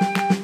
Bye.